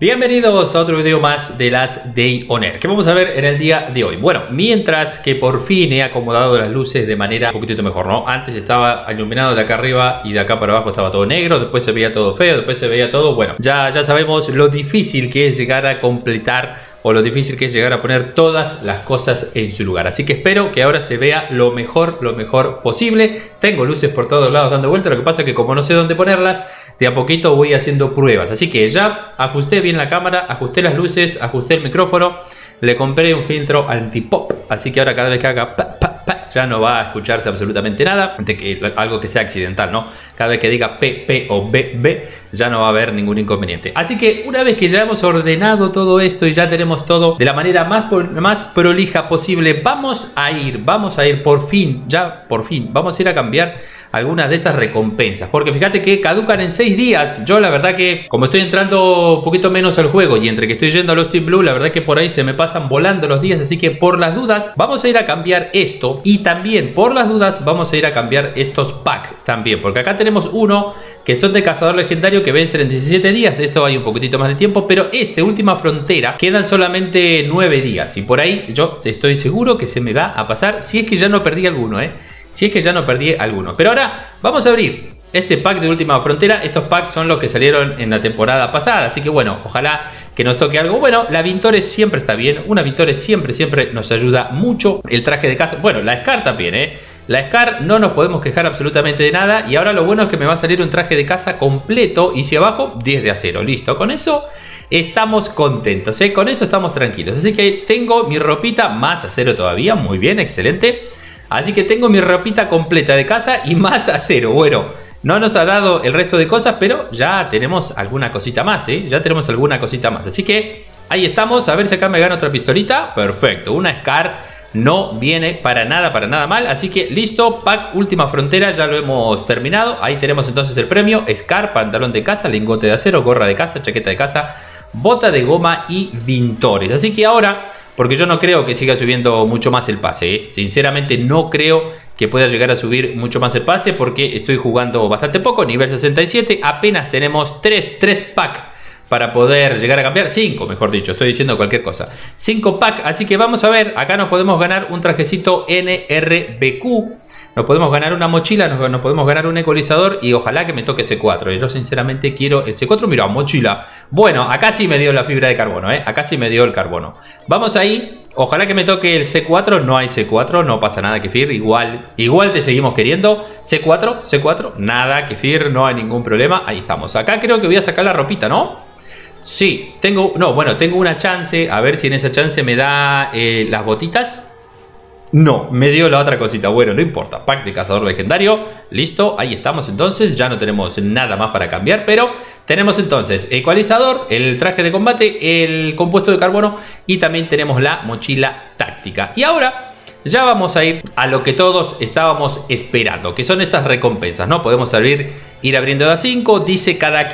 Bienvenidos a otro video más de las Day On. ¿Qué vamos a ver en el día de hoy? Bueno, mientras que por fin he acomodado las luces de manera un poquitito mejor, ¿no? Antes estaba iluminado de acá arriba y de acá para abajo estaba todo negro, después se veía todo feo, después se veía todo, bueno, ya, ya sabemos lo difícil que es llegar a completar o lo difícil que es llegar a poner todas las cosas en su lugar. Así que espero que ahora se vea lo mejor, lo mejor posible. Tengo luces por todos lados dando vuelta, lo que pasa es que como no sé dónde ponerlas, de a poquito voy haciendo pruebas. Así que ya ajusté bien la cámara, ajusté las luces, ajusté el micrófono, le compré un filtro anti-pop. Así que ahora cada vez que haga ya no va a escucharse absolutamente nada, de que, algo que sea accidental, ¿no? Cada vez que diga P, P o B, B, ya no va a haber ningún inconveniente. Así que una vez que ya hemos ordenado todo esto y ya tenemos todo de la manera más, más prolija posible, vamos a ir, vamos a ir por fin, ya por fin, vamos a ir a cambiar algunas de estas recompensas. Porque fíjate que caducan en 6 días. Yo la verdad que como estoy entrando un poquito menos al juego y entre que estoy yendo a los Team Blue, la verdad que por ahí se me pasan volando los días. Así que por las dudas vamos a ir a cambiar esto. Y también por las dudas vamos a ir a cambiar estos packs también. Porque acá tenemos uno que son de cazador legendario que vencen en 17 días. Esto hay un poquitito más de tiempo, pero este, última frontera, quedan solamente 9 días. Y por ahí yo estoy seguro que se me va a pasar si es que ya no perdí alguno, ¿eh? Si es que ya no perdí alguno. Pero ahora vamos a abrir este pack de Última Frontera. Estos packs son los que salieron en la temporada pasada. Así que bueno, ojalá que nos toque algo. Bueno, la Vintores siempre está bien. Una Vintores siempre, siempre nos ayuda mucho. El traje de casa. Bueno, la Scar también, ¿eh? La Scar no nos podemos quejar absolutamente de nada. Y ahora lo bueno es que me va a salir un traje de casa completo. Y si abajo, 10 de acero. Listo. Con eso estamos contentos. ¿eh? Con eso estamos tranquilos. Así que tengo mi ropita más acero todavía. Muy bien, excelente. Así que tengo mi ropita completa de casa y más acero. Bueno, no nos ha dado el resto de cosas, pero ya tenemos alguna cosita más, ¿eh? Ya tenemos alguna cosita más. Así que ahí estamos. A ver si acá me gana otra pistolita. Perfecto, una Scar no viene para nada, para nada mal. Así que listo, pack última frontera, ya lo hemos terminado. Ahí tenemos entonces el premio. Scar, pantalón de casa, lingote de acero, gorra de casa, chaqueta de casa, bota de goma y vintores. Así que ahora porque yo no creo que siga subiendo mucho más el pase. ¿eh? Sinceramente no creo que pueda llegar a subir mucho más el pase porque estoy jugando bastante poco, nivel 67, apenas tenemos 3, 3 packs para poder llegar a cambiar, 5 mejor dicho, estoy diciendo cualquier cosa, 5 packs, así que vamos a ver, acá nos podemos ganar un trajecito NRBQ, nos podemos ganar una mochila, nos, podemos ganar un ecualizador y ojalá que me toque C4. Y yo sinceramente quiero el C4. Mira, mochila. Bueno, acá sí me dio la fibra de carbono, ¿eh? Acá sí me dio el carbono. Vamos ahí. Ojalá que me toque el C4. No hay C4, no pasa nada, Kefir. Igual, igual te seguimos queriendo. C4, C4, nada, Kefir, no hay ningún problema. Ahí estamos. Acá creo que voy a sacar la ropita, ¿no? Sí, tengo, no, bueno, tengo una chance. A ver si en esa chance me da eh, las botitas. No, me dio la otra cosita. Bueno, no importa. Pack de cazador legendario. Listo, ahí estamos entonces. Ya no tenemos nada más para cambiar, pero tenemos entonces ecualizador, el traje de combate, el compuesto de carbono y también tenemos la mochila táctica. Y ahora ya vamos a ir a lo que todos estábamos esperando, que son estas recompensas, ¿no? Podemos abrir, ir abriendo de a 5. Dice cada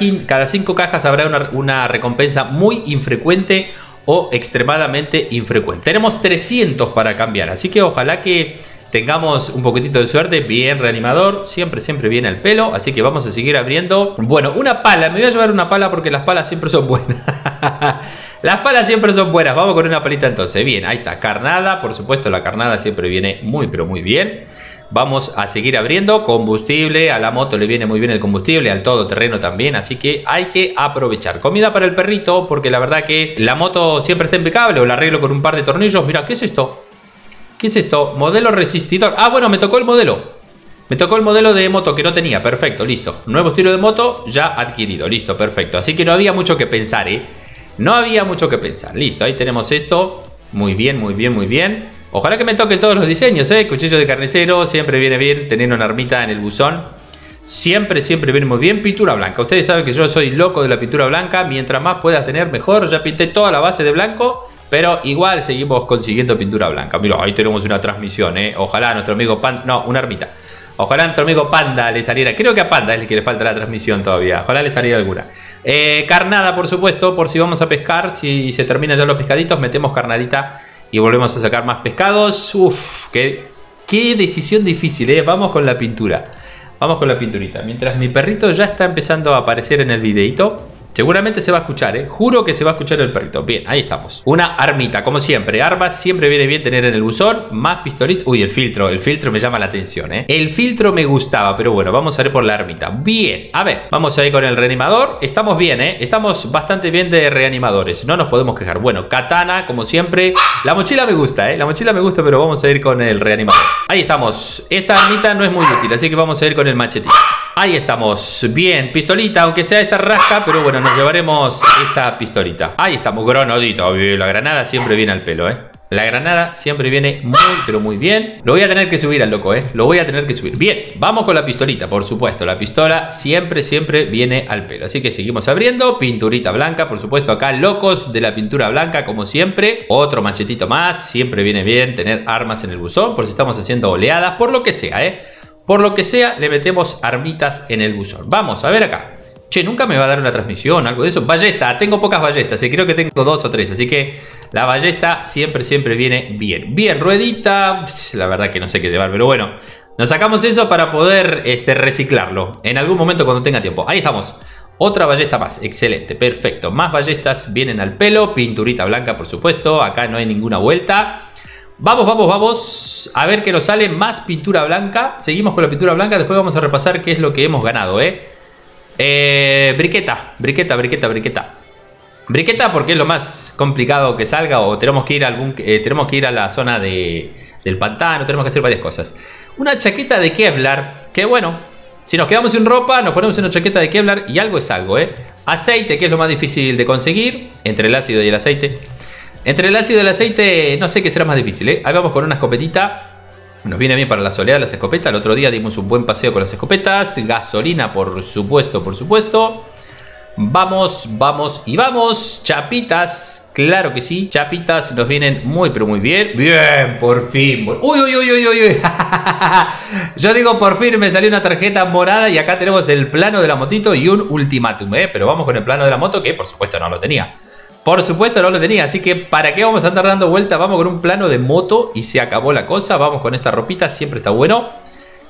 5 cajas habrá una, una recompensa muy infrecuente o extremadamente infrecuente. Tenemos 300 para cambiar, así que ojalá que tengamos un poquitito de suerte. Bien reanimador, siempre, siempre viene el pelo, así que vamos a seguir abriendo. Bueno, una pala, me voy a llevar una pala porque las palas siempre son buenas. las palas siempre son buenas, vamos con una palita entonces. Bien, ahí está, carnada, por supuesto la carnada siempre viene muy, pero muy bien. Vamos a seguir abriendo combustible, a la moto le viene muy bien el combustible, al todoterreno también, así que hay que aprovechar. Comida para el perrito, porque la verdad que la moto siempre está impecable, o la arreglo con un par de tornillos. Mira, ¿qué es esto? ¿Qué es esto? Modelo resistidor. Ah, bueno, me tocó el modelo. Me tocó el modelo de moto que no tenía, perfecto, listo. Nuevo estilo de moto ya adquirido, listo, perfecto. Así que no había mucho que pensar, ¿eh? No había mucho que pensar, listo, ahí tenemos esto. Muy bien, muy bien, muy bien. Ojalá que me toquen todos los diseños, ¿eh? Cuchillo de carnicero, siempre viene bien tener una armita en el buzón. Siempre, siempre viene muy bien. Pintura blanca. Ustedes saben que yo soy loco de la pintura blanca. Mientras más puedas tener, mejor. Ya pinté toda la base de blanco. Pero igual seguimos consiguiendo pintura blanca. Mira, ahí tenemos una transmisión, ¿eh? Ojalá nuestro amigo Panda... No, una armita. Ojalá nuestro amigo Panda le saliera... Creo que a Panda es el que le falta la transmisión todavía. Ojalá le saliera alguna. Eh, carnada, por supuesto, por si vamos a pescar. Si se terminan ya los pescaditos, metemos carnadita y volvemos a sacar más pescados. Uf, qué, qué decisión difícil, ¿eh? Vamos con la pintura. Vamos con la pinturita. Mientras mi perrito ya está empezando a aparecer en el videito. Seguramente se va a escuchar, ¿eh? Juro que se va a escuchar el perrito. Bien, ahí estamos. Una armita, como siempre. Armas siempre viene bien tener en el buzón. Más pistolitas. Uy, el filtro. El filtro me llama la atención, ¿eh? El filtro me gustaba, pero bueno, vamos a ver por la armita. Bien, a ver. Vamos a ir con el reanimador. Estamos bien, ¿eh? Estamos bastante bien de reanimadores. No nos podemos quejar. Bueno, katana, como siempre. La mochila me gusta, ¿eh? La mochila me gusta, pero vamos a ir con el reanimador. Ahí estamos. Esta armita no es muy útil, así que vamos a ir con el machetito. Ahí estamos, bien, pistolita, aunque sea esta rasca, pero bueno, nos llevaremos esa pistolita. Ahí estamos, granadito, la granada siempre viene al pelo, ¿eh? La granada siempre viene muy, pero muy bien. Lo voy a tener que subir al loco, ¿eh? Lo voy a tener que subir. Bien, vamos con la pistolita, por supuesto. La pistola siempre, siempre viene al pelo. Así que seguimos abriendo. Pinturita blanca, por supuesto. Acá locos de la pintura blanca, como siempre. Otro machetito más. Siempre viene bien tener armas en el buzón, por si estamos haciendo oleadas, por lo que sea, ¿eh? Por lo que sea, le metemos armitas en el buzón. Vamos a ver acá. Che, nunca me va a dar una transmisión, algo de eso. Ballesta, tengo pocas ballestas y creo que tengo dos o tres. Así que la ballesta siempre, siempre viene bien. Bien, ruedita. La verdad que no sé qué llevar, pero bueno. Nos sacamos eso para poder este, reciclarlo. En algún momento cuando tenga tiempo. Ahí estamos. Otra ballesta más, excelente, perfecto. Más ballestas vienen al pelo, pinturita blanca por supuesto, acá no hay ninguna vuelta. Vamos, vamos, vamos. A ver qué nos sale. Más pintura blanca. Seguimos con la pintura blanca. Después vamos a repasar qué es lo que hemos ganado, ¿eh? eh briqueta, briqueta, briqueta, briqueta. Briqueta porque es lo más complicado que salga o tenemos que ir a, algún, eh, tenemos que ir a la zona de, del pantano, tenemos que hacer varias cosas. Una chaqueta de Kevlar, que bueno, si nos quedamos sin ropa, nos ponemos una chaqueta de Kevlar y algo es algo, ¿eh? Aceite, que es lo más difícil de conseguir, entre el ácido y el aceite. Entre el ácido y el aceite, no sé qué será más difícil, ¿eh? Ahí vamos con una escopetita. Nos viene bien para la soledad las escopetas. El otro día dimos un buen paseo con las escopetas. Gasolina, por supuesto, por supuesto. Vamos, vamos y vamos. Chapitas, claro que sí. Chapitas nos vienen muy, pero muy bien. Bien, por fin. Uy, uy, uy, uy, uy. Yo digo, por fin me salió una tarjeta morada y acá tenemos el plano de la motito y un ultimátum, ¿eh? Pero vamos con el plano de la moto que por supuesto no lo tenía. Por supuesto no lo tenía, así que ¿para qué vamos a andar dando vuelta? Vamos con un plano de moto y se acabó la cosa. Vamos con esta ropita, siempre está bueno.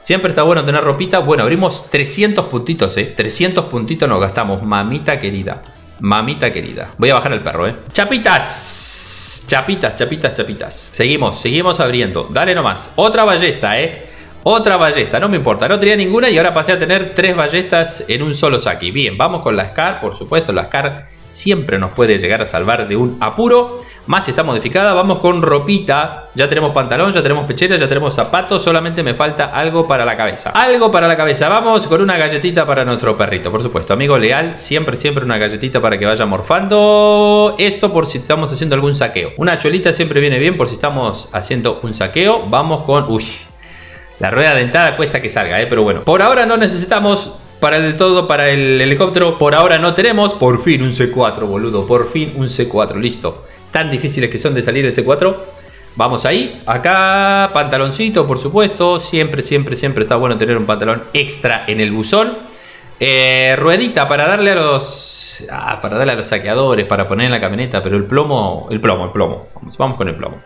Siempre está bueno tener ropita. Bueno, abrimos 300 puntitos, ¿eh? 300 puntitos nos gastamos, mamita querida. Mamita querida. Voy a bajar el perro, ¿eh? Chapitas. Chapitas, chapitas, chapitas. Seguimos, seguimos abriendo. Dale nomás. Otra ballesta, ¿eh? Otra ballesta, no me importa, no tenía ninguna y ahora pasé a tener tres ballestas en un solo saque. Bien, vamos con la SCAR, por supuesto, la SCAR siempre nos puede llegar a salvar de un apuro. Más está modificada, vamos con ropita. Ya tenemos pantalón, ya tenemos pechera, ya tenemos zapatos. Solamente me falta algo para la cabeza. Algo para la cabeza. Vamos con una galletita para nuestro perrito, por supuesto. Amigo leal, siempre, siempre una galletita para que vaya morfando. Esto por si estamos haciendo algún saqueo. Una cholita siempre viene bien por si estamos haciendo un saqueo. Vamos con... Uy, la rueda dentada cuesta que salga, ¿eh? pero bueno. Por ahora no necesitamos para el todo, para el helicóptero, por ahora no tenemos. Por fin un C4, boludo. Por fin un C4, listo. Tan difíciles que son de salir el C4. Vamos ahí. Acá, pantaloncito, por supuesto. Siempre, siempre, siempre está bueno tener un pantalón extra en el buzón. Eh, ruedita para darle a los... Ah, para darle a los saqueadores, para poner en la camioneta. Pero el plomo, el plomo, el plomo. Vamos, vamos con el plomo.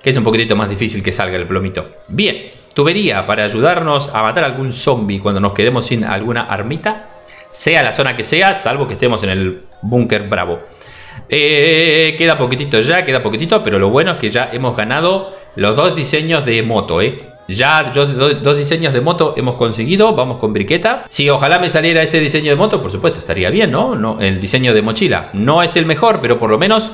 Que es un poquitito más difícil que salga el plomito. Bien tubería para ayudarnos a matar algún zombie cuando nos quedemos sin alguna armita, sea la zona que sea, salvo que estemos en el búnker bravo. Eh, queda poquitito ya, queda poquitito, pero lo bueno es que ya hemos ganado los dos diseños de moto, ¿eh? Ya dos, diseños de moto hemos conseguido, vamos con briqueta. Si ojalá me saliera este diseño de moto, por supuesto, estaría bien, no el diseño de mochila no es el mejor, pero por lo menos,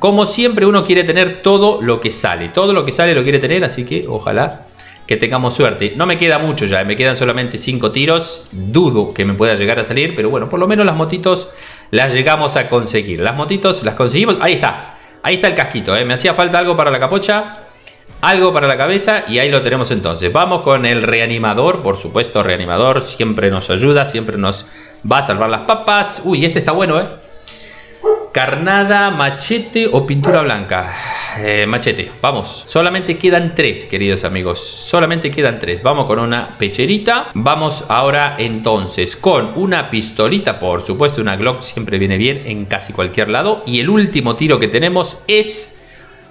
como siempre, uno quiere tener todo lo que sale. Todo lo que sale lo quiere tener, así que ojalá que tengamos suerte. No me queda mucho ya, me quedan solamente 5 tiros. Dudo que me pueda llegar a salir, pero bueno, por lo menos las motitos las llegamos a conseguir. Las motitos las conseguimos. Ahí está, ahí está el casquito. ¿eh? Me hacía falta algo para la capocha, algo para la cabeza y ahí lo tenemos entonces. Vamos con el reanimador, por supuesto, reanimador siempre nos ayuda, siempre nos va a salvar las papas. Uy, este está bueno, ¿eh? Carnada, machete o pintura blanca. Eh, machete, vamos. Solamente quedan tres, queridos amigos. Solamente quedan tres. Vamos con una pecherita. Vamos ahora entonces con una pistolita. Por supuesto, una Glock siempre viene bien en casi cualquier lado. Y el último tiro que tenemos es...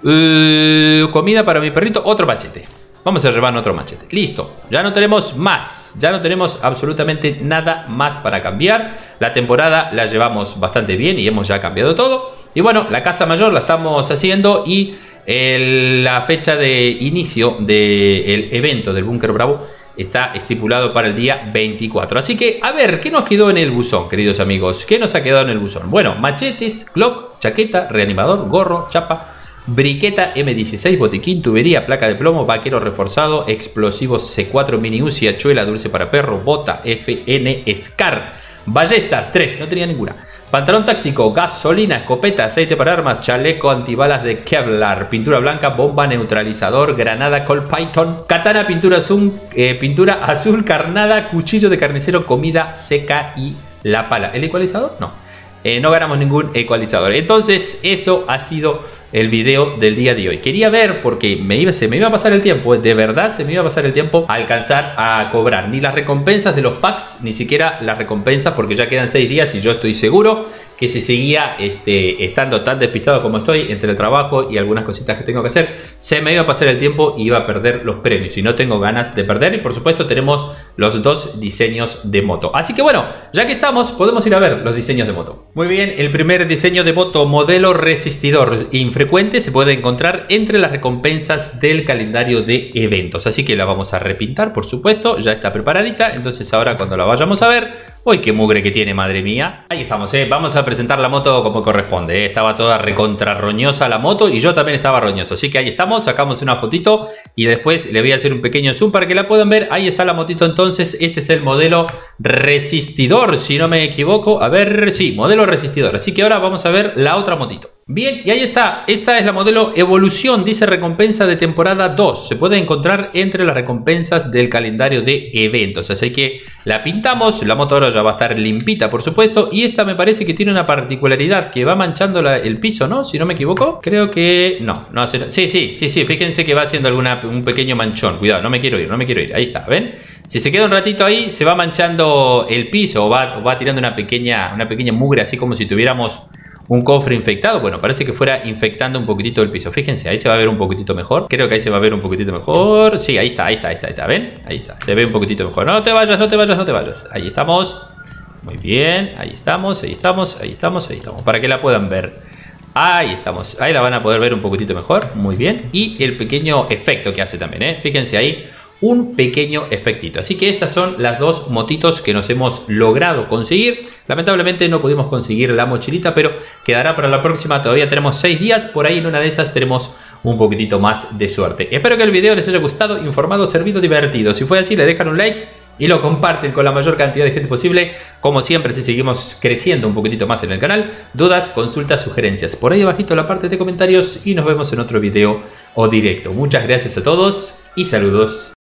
Eh, comida para mi perrito. Otro machete. Vamos a llevar otro machete. Listo. Ya no tenemos más. Ya no tenemos absolutamente nada más para cambiar. La temporada la llevamos bastante bien y hemos ya cambiado todo. Y bueno, la casa mayor la estamos haciendo y la fecha de inicio del evento del Búnker Bravo está estipulado para el día 24. Así que, a ver, ¿qué nos quedó en el buzón, queridos amigos? ¿Qué nos ha quedado en el buzón? Bueno, machetes, clock, chaqueta, reanimador, gorro, chapa, briqueta M16, botiquín, tubería, placa de plomo, vaquero reforzado, explosivos C4, mini UCI, hachuela, dulce para perro, bota, FN, SCAR, ballestas, 3, no tenía ninguna. Pantalón táctico, gasolina, escopeta, aceite para armas, chaleco antibalas de Kevlar, pintura blanca, bomba neutralizador, granada Colt Python, katana, pintura azul, eh, pintura azul carnada, cuchillo de carnicero, comida seca y la pala. ¿El ecualizador? No. Eh, no ganamos ningún ecualizador. Entonces, eso ha sido el video del día de hoy. Quería ver, porque me iba, se me iba a pasar el tiempo, de verdad se me iba a pasar el tiempo a alcanzar a cobrar ni las recompensas de los packs, ni siquiera las recompensas, porque ya quedan 6 días y yo estoy seguro que si seguía este, estando tan despistado como estoy entre el trabajo y algunas cositas que tengo que hacer, se me iba a pasar el tiempo y iba a perder los premios. Y no tengo ganas de perder. Y por supuesto tenemos los dos diseños de moto. Así que bueno, ya que estamos, podemos ir a ver los diseños de moto. Muy bien, el primer diseño de moto modelo resistidor infrecuente se puede encontrar entre las recompensas del calendario de eventos. Así que la vamos a repintar, por supuesto. Ya está preparadita. Entonces ahora cuando la vayamos a ver Uy, qué mugre que tiene, madre mía. Ahí estamos, ¿eh? Vamos a presentar la moto como corresponde. ¿eh? Estaba toda recontrarroñosa la moto y yo también estaba roñoso. Así que ahí estamos, sacamos una fotito y después le voy a hacer un pequeño zoom para que la puedan ver. Ahí está la motito entonces. Este es el modelo resistidor, si no me equivoco. A ver, sí, modelo resistidor. Así que ahora vamos a ver la otra motito. Bien, y ahí está. Esta es la modelo Evolución, dice recompensa de temporada 2. Se puede encontrar entre las recompensas del calendario de eventos. Así que la pintamos. La moto ahora ya va a estar limpita, por supuesto. Y esta me parece que tiene una particularidad que va manchando el piso, ¿no? Si no me equivoco. Creo que... No, no. Sí, sí, sí, sí. Fíjense que va haciendo alguna, un pequeño manchón. Cuidado, no me quiero ir, no me quiero ir. Ahí está, ¿ven? Si se queda un ratito ahí, se va manchando el piso o va, va tirando una pequeña, una pequeña mugre, así como si tuviéramos un cofre infectado. Bueno, parece que fuera infectando un poquitito el piso. Fíjense, ahí se va a ver un poquitito mejor. Creo que ahí se va a ver un poquitito mejor. Sí, ahí está, ahí está, ahí está, ahí está. ¿Ven? Ahí está. Se ve un poquitito mejor. No te vayas, no te vayas, no te vayas. Ahí estamos. Muy bien. Ahí estamos, ahí estamos, ahí estamos, ahí estamos. Para que la puedan ver. Ahí estamos. Ahí la van a poder ver un poquitito mejor. Muy bien. Y el pequeño efecto que hace también, ¿eh? Fíjense ahí un pequeño efectito. Así que estas son las dos motitos que nos hemos logrado conseguir. Lamentablemente no pudimos conseguir la mochilita, pero quedará para la próxima. Todavía tenemos 6 días. Por ahí en una de esas tenemos un poquitito más de suerte. Espero que el video les haya gustado, informado, servido, divertido. Si fue así, le dejan un like y lo comparten con la mayor cantidad de gente posible. Como siempre, si seguimos creciendo un poquitito más en el canal, dudas, consultas, sugerencias. Por ahí abajito en la parte de comentarios y nos vemos en otro video o directo. Muchas gracias a todos y saludos.